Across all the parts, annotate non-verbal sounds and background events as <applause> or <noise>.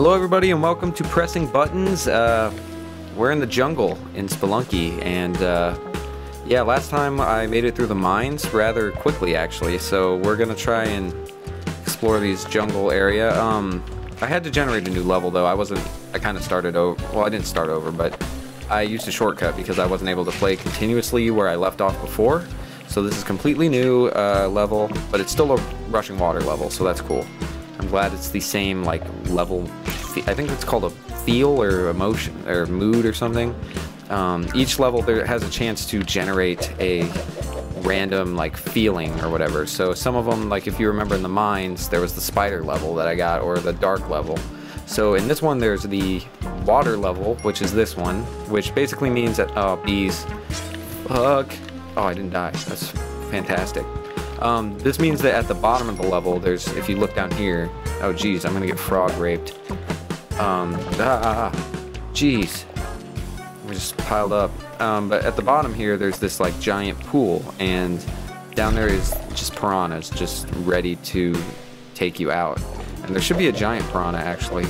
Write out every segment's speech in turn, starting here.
Hello everybody and welcome to Pressing Buttons. Uh, we're in the jungle in Spelunky and uh, yeah, last time I made it through the mines rather quickly actually, so we're gonna try and explore these jungle area. Um, I had to generate a new level though, I wasn't, I kind of started over, well I didn't start over, but I used a shortcut because I wasn't able to play continuously where I left off before. So this is completely new uh, level, but it's still a rushing water level, so that's cool. I'm glad it's the same like level. I think it's called a feel or emotion or mood or something. Um, each level there has a chance to generate a random like feeling or whatever. So some of them, like if you remember in the mines, there was the spider level that I got or the dark level. So in this one, there's the water level, which is this one, which basically means that oh bees, fuck. Oh, I didn't die. That's fantastic. Um, this means that at the bottom of the level, there's, if you look down here, oh geez, I'm gonna get frog raped. Um, ah, jeez. We're just piled up. Um, but at the bottom here, there's this like giant pool, and down there is just piranhas just ready to take you out. And there should be a giant piranha actually,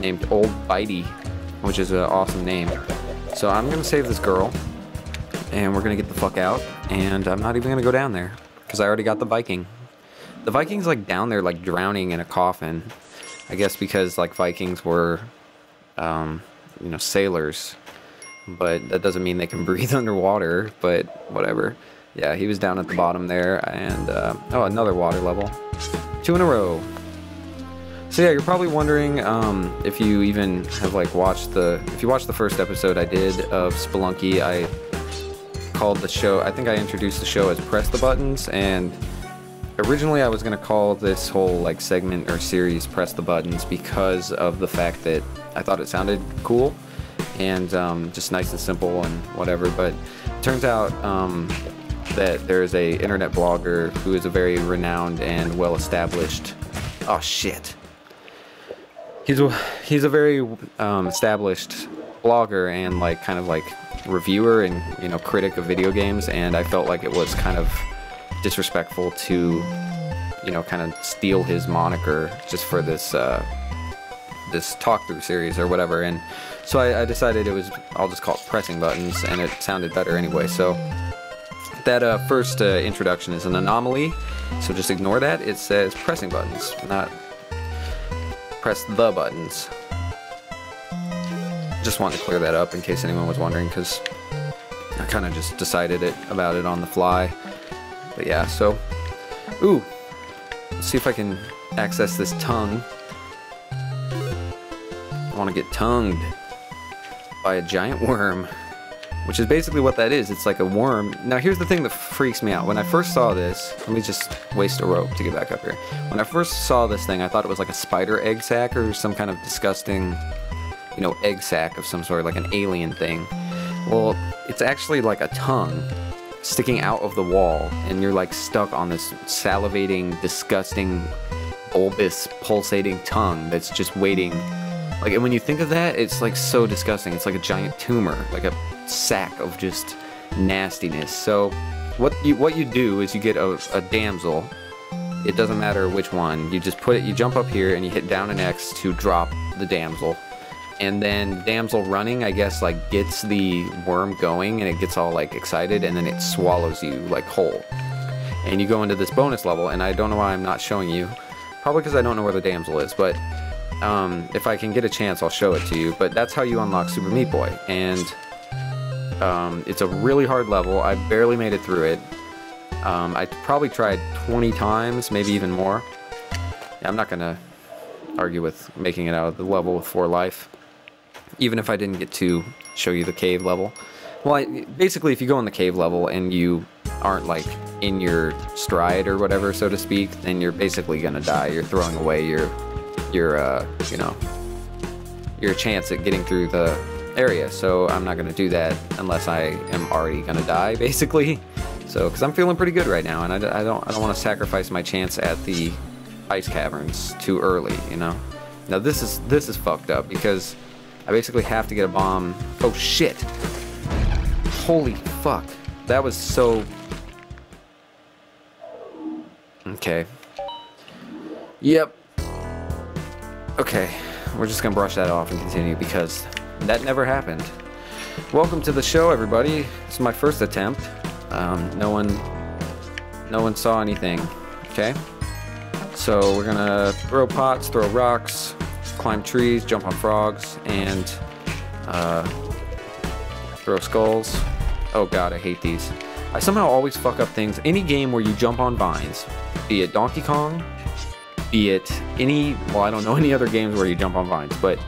named Old Bitey, which is an awesome name. So I'm gonna save this girl, and we're gonna get the fuck out, and I'm not even gonna go down there because I already got the Viking. The Viking's like down there like drowning in a coffin. I guess because like Vikings were, um, you know, sailors. But that doesn't mean they can <laughs> breathe underwater, but whatever. Yeah, he was down at the bottom there, and, uh, oh, another water level. Two in a row. So yeah, you're probably wondering um, if you even have like watched the, if you watched the first episode I did of Spelunky, I called the show, I think I introduced the show as Press the Buttons, and originally I was going to call this whole like segment or series Press the Buttons because of the fact that I thought it sounded cool and um, just nice and simple and whatever, but turns out um, that there's a internet blogger who is a very renowned and well-established, oh shit, he's a, he's a very um, established blogger and like kind of like reviewer and you know critic of video games, and I felt like it was kind of disrespectful to you know kind of steal his moniker just for this uh, this talk through series or whatever. And so I, I decided it was I'll just call it pressing buttons, and it sounded better anyway. So that uh, first uh, introduction is an anomaly, so just ignore that. It says pressing buttons, not press the buttons just wanted to clear that up in case anyone was wondering because I kind of just decided it about it on the fly. But yeah, so, ooh, let's see if I can access this tongue. I want to get tongued by a giant worm, which is basically what that is. It's like a worm. Now here's the thing that freaks me out. When I first saw this, let me just waste a rope to get back up here. When I first saw this thing, I thought it was like a spider egg sac or some kind of disgusting you know, egg sac of some sort, like an alien thing. Well, it's actually like a tongue sticking out of the wall, and you're like stuck on this salivating, disgusting, bulbous, pulsating tongue that's just waiting. Like, and when you think of that, it's like so disgusting. It's like a giant tumor, like a sack of just nastiness. So, what you what you do is you get a, a damsel. It doesn't matter which one. You just put it. You jump up here and you hit down and X to drop the damsel and then damsel running i guess like gets the worm going and it gets all like excited and then it swallows you like whole. And you go into this bonus level and i don't know why i'm not showing you probably because i don't know where the damsel is but um, if i can get a chance i'll show it to you. But that's how you unlock super meat boy. And um, it's a really hard level. I barely made it through it. Um, i probably tried 20 times maybe even more. I'm not gonna argue with making it out of the level with four life even if I didn't get to show you the cave level. Well, I, basically, if you go in the cave level and you aren't like in your stride or whatever, so to speak, then you're basically gonna die. You're throwing away your, your, uh, you know, your chance at getting through the area. So I'm not gonna do that unless I am already gonna die, <laughs> basically. So, because I'm feeling pretty good right now, and I, I don't, I don't want to sacrifice my chance at the ice caverns too early, you know. Now this is this is fucked up because I basically have to get a bomb. Oh shit! Holy fuck. That was so... Okay. Yep. Okay, we're just gonna brush that off and continue because that never happened. Welcome to the show, everybody. Is my first attempt. Um, no one, no one saw anything. Okay, so we're gonna throw pots, throw rocks, climb trees, jump on frogs, and uh, throw skulls. Oh god, I hate these. I somehow always fuck up things. Any game where you jump on vines, be it Donkey Kong, be it any, well, I don't know <laughs> any other games where you jump on vines, but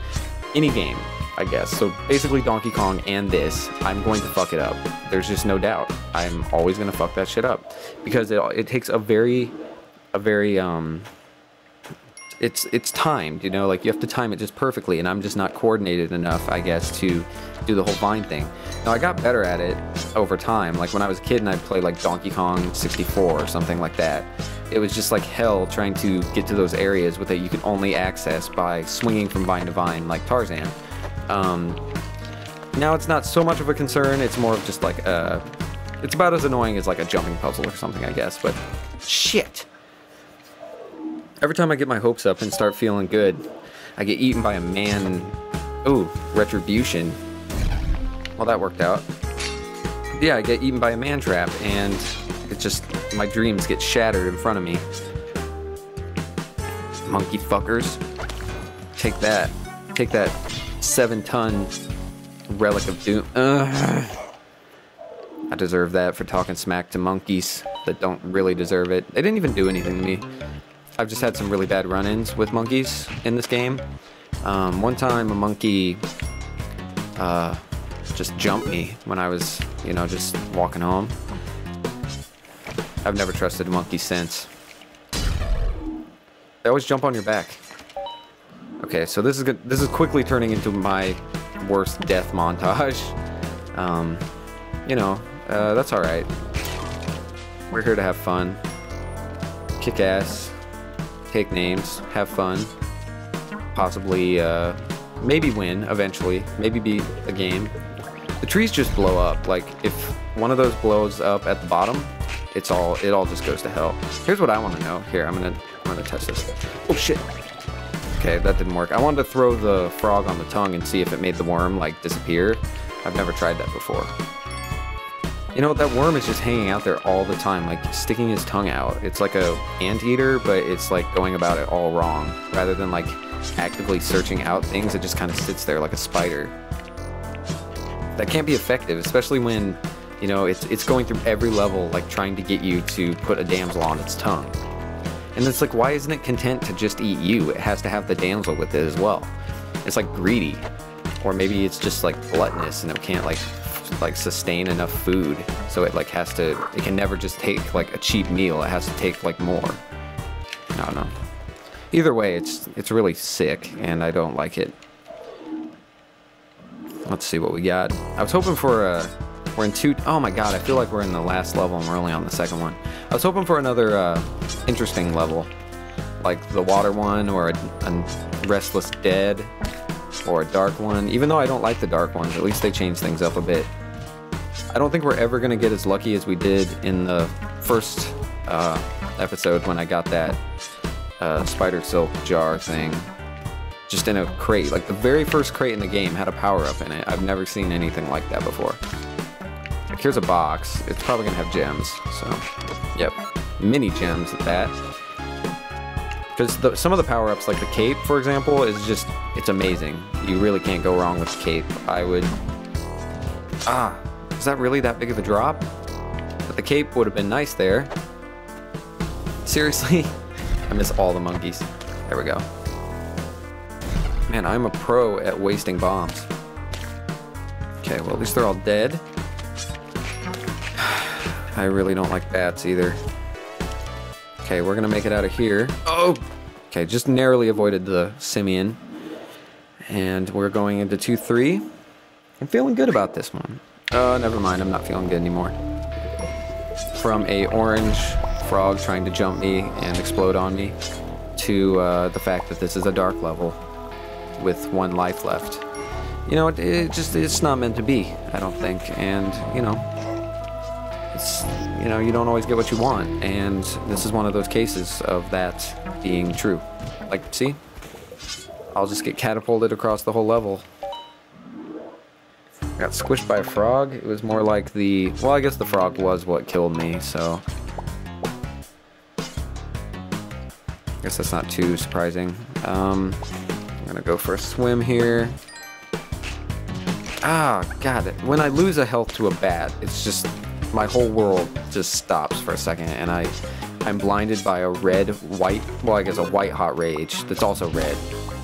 any game, I guess. So basically Donkey Kong and this, I'm going to fuck it up. There's just no doubt. I'm always going to fuck that shit up because it, it takes a very, a very, um, it's it's timed, you know, like you have to time it just perfectly, and I'm just not coordinated enough, I guess, to do the whole vine thing. Now I got better at it over time. Like when I was a kid and I'd play like Donkey Kong 64 or something like that. It was just like hell trying to get to those areas with that you could only access by swinging from vine to vine like Tarzan. Um, now it's not so much of a concern. It's more of just like a, it's about as annoying as like a jumping puzzle or something, I guess. But shit. Every time I get my hopes up and start feeling good, I get eaten by a man. Ooh, retribution. Well, that worked out. Yeah, I get eaten by a man trap, and it just my dreams get shattered in front of me. Monkey fuckers. Take that. Take that seven ton relic of doom. Ugh. I deserve that for talking smack to monkeys that don't really deserve it. They didn't even do anything to me. I've just had some really bad run-ins with monkeys in this game. Um, one time a monkey uh, just jumped me when I was, you know, just walking home. I've never trusted a monkey since. They always jump on your back. Okay, so this is good. This is quickly turning into my worst death montage. Um, you know, uh, that's all right. We're here to have fun, kick ass, take names, have fun, possibly, uh, maybe win eventually, maybe beat a game. The trees just blow up. Like if one of those blows up at the bottom, it's all it all just goes to hell. Here's what I want to know. Here, I'm gonna I'm gonna test this. Oh shit. Okay, that didn't work. I wanted to throw the frog on the tongue and see if it made the worm like disappear. I've never tried that before. You know, that worm is just hanging out there all the time, like sticking his tongue out. It's like a anteater, but it's like going about it all wrong. Rather than like actively searching out things, it just kind of sits there like a spider. That can't be effective, especially when, you know, it's it's going through every level, like trying to get you to put a damsel on its tongue. And it's like, why isn't it content to just eat you? It has to have the damsel with it as well. It's like greedy. Or maybe it's just like gluttonous and it can't like like sustain enough food. So it like has to it can never just take like a cheap meal. It has to take like more. I don't know. Either way, it's it's really sick and I don't like it. Let's see what we got. I was hoping for a we're in two. Oh my god, I feel like we're in the last level and we're only on the second one. I was hoping for another uh, interesting level, like the water one or a, a Restless Dead or a dark one. Even though I don't like the dark ones, at least they change things up a bit. I don't think we're ever gonna get as lucky as we did in the first uh, episode when I got that uh, spider silk jar thing just in a crate. Like the very first crate in the game had a power up in it. I've never seen anything like that before. Like here's a box. It's probably gonna have gems. So, yep, mini gems at that. Because some of the power ups, like the cape, for example, is just it's amazing. You really can't go wrong with the cape. I would. Ah, is that really that big of a drop? But the cape would have been nice there. Seriously? <laughs> I miss all the monkeys. There we go. Man, I'm a pro at wasting bombs. Okay, well, at least they're all dead. <sighs> I really don't like bats either. Okay, we're gonna make it out of here. Oh! Okay, just narrowly avoided the simian. And we're going into 2-3. I'm feeling good about this one. Uh, never mind, I'm not feeling good anymore. From a orange frog trying to jump me and explode on me, to uh, the fact that this is a dark level with one life left. You know, it, it just, it's not meant to be, I don't think. And, you know, it's, you know, you don't always get what you want. And this is one of those cases of that being true. Like, see? I'll just get catapulted across the whole level. Got squished by a frog. It was more like the... Well, I guess the frog was what killed me, so... I guess that's not too surprising. Um, I'm gonna go for a swim here. Ah, God. When I lose a health to a bat, it's just... My whole world just stops for a second, and I... I'm blinded by a red, white... Well, I guess a white hot rage that's also red.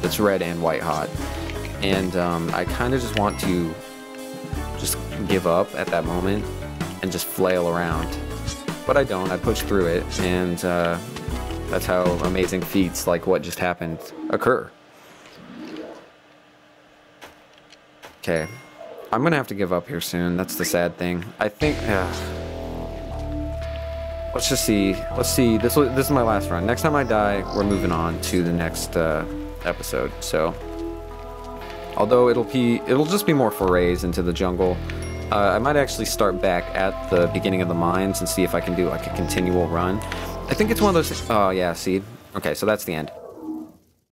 That's red and white hot. And um, I kind of just want to just give up at that moment and just flail around. But I don't. I push through it, and uh, that's how amazing feats like what just happened occur. Okay. I'm gonna have to give up here soon. That's the sad thing. I think. Uh, let's just see. Let's see. This this is my last run. Next time I die, we're moving on to the next uh, episode. So, although it'll be it'll just be more forays into the jungle. Uh, I might actually start back at the beginning of the mines and see if I can do like a continual run. I think it's one of those. Oh yeah, see. Okay, so that's the end.